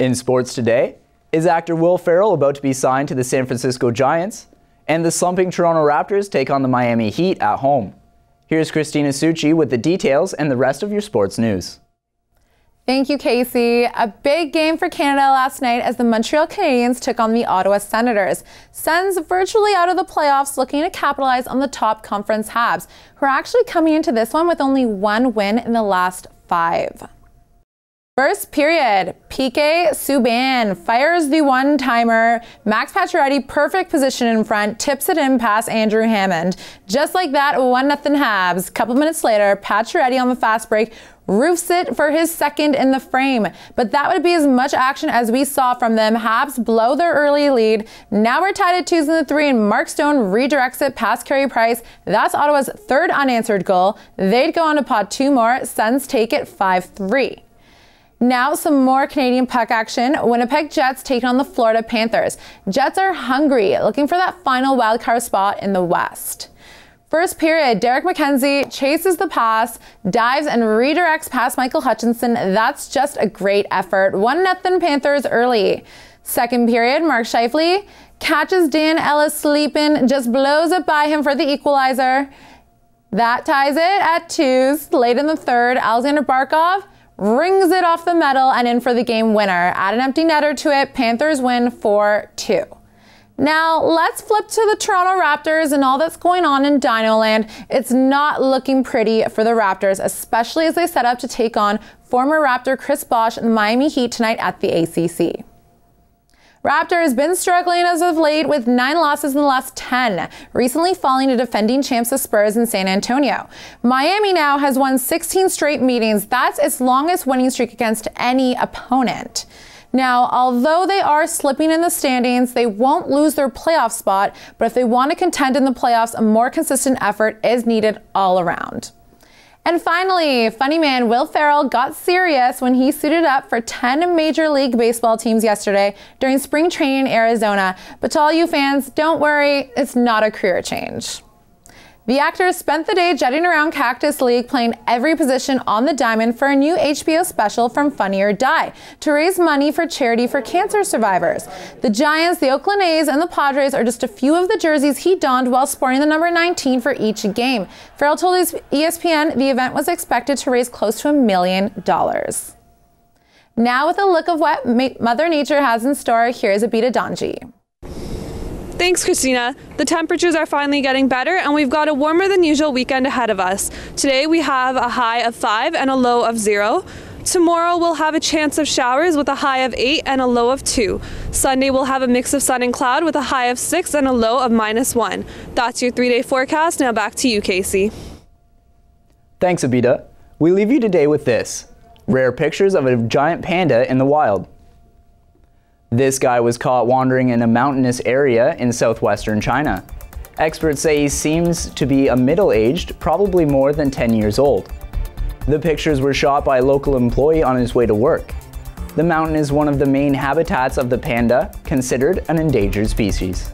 In sports today, is actor Will Ferrell about to be signed to the San Francisco Giants? And the slumping Toronto Raptors take on the Miami Heat at home. Here's Christina Succi with the details and the rest of your sports news. Thank you, Casey. A big game for Canada last night as the Montreal Canadiens took on the Ottawa Senators. Sens virtually out of the playoffs, looking to capitalize on the top conference Habs, who are actually coming into this one with only one win in the last five. First period, PK Subban fires the one timer. Max Pacioretty, perfect position in front, tips it in past Andrew Hammond. Just like that, 1 0 Habs. Couple minutes later, Pacioretty on the fast break roofs it for his second in the frame. But that would be as much action as we saw from them. Habs blow their early lead. Now we're tied at twos in the three, and Mark Stone redirects it past Carey Price. That's Ottawa's third unanswered goal. They'd go on to pot two more. Sens take it 5 3. Now, some more Canadian puck action. Winnipeg Jets taking on the Florida Panthers. Jets are hungry, looking for that final wildcard spot in the West. First period, Derek MacKenzie chases the pass, dives and redirects past Michael Hutchinson. That's just a great effort. 1 0 Panthers early. Second period, Mark Scheifele catches Dan Ellis sleeping, just blows it by him for the equalizer. That ties it at twos. Late in the third, Aleksander Barkov rings it off the metal and in for the game winner. Add an empty netter to it. Panthers win 4 2. Now, let's flip to the Toronto Raptors and all that's going on in Dino Land. It's not looking pretty for the Raptors, especially as they set up to take on former Raptor Chris Bosh and the Miami Heat tonight at the ACC. Raptor has been struggling as of late with nine losses in the last 10, recently falling to defending champs the Spurs in San Antonio. Miami now has won 16 straight meetings. That's its longest winning streak against any opponent. Now, although they are slipping in the standings, they won't lose their playoff spot, but if they want to contend in the playoffs, a more consistent effort is needed all around. And finally, funny man Will Ferrell got serious when he suited up for 10 Major League Baseball teams yesterday during spring training in Arizona. But to all you fans, don't worry, it's not a career change. The actors spent the day jetting around Cactus League playing every position on the diamond for a new HBO special from Funny or Die to raise money for charity for cancer survivors. The Giants, the Oakland A's, and the Padres are just a few of the jerseys he donned while sporting the number 19 for each game. Ferrell told ESPN the event was expected to raise close to a million dollars. Now, with a look of what Mother Nature has in store, here's Abita Donji. Thanks, Christina. The temperatures are finally getting better, and we've got a warmer than usual weekend ahead of us. Today we have a high of 5 and a low of 0. Tomorrow we'll have a chance of showers with a high of 8 and a low of 2. Sunday we'll have a mix of sun and cloud with a high of 6 and a low of minus 1. That's your three day forecast. Now back to you, Casey. Thanks, Abida. We leave you today with this rare pictures of a giant panda in the wild. This guy was caught wandering in a mountainous area in southwestern China. Experts say he seems to be a middle-aged, probably more than 10 years old. The pictures were shot by a local employee on his way to work. The mountain is one of the main habitats of the panda, considered an endangered species.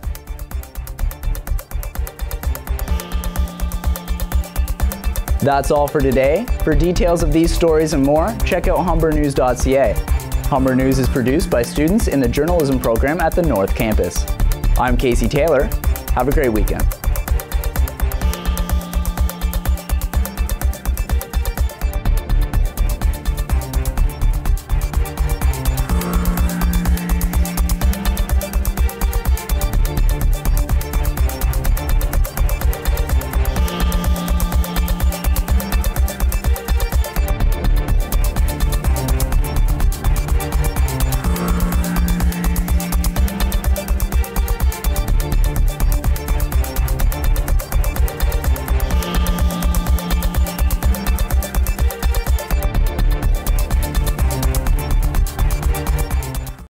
That's all for today. For details of these stories and more, check out humbernews.ca. Humber News is produced by students in the journalism program at the North Campus. I'm Casey Taylor. Have a great weekend.